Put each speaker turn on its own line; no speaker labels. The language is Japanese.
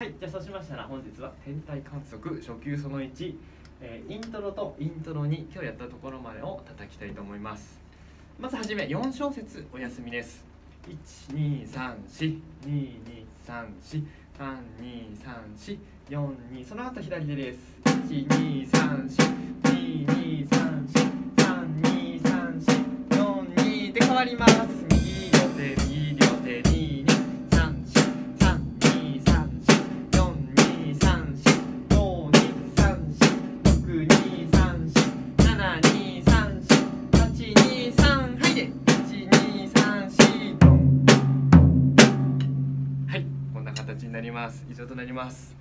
はい、じゃあそうしましたら本日は天体観測初級その1、えーイントロとイントロに今日やったところまでを叩きたいと思います。まずはじめ4小節お休みです。1234523343234その後左手です。1234523343234で変わります。4 7 2 3 4 8 2 3はいで。1 2 3 4ドンはい。こんな形になります。以上となります。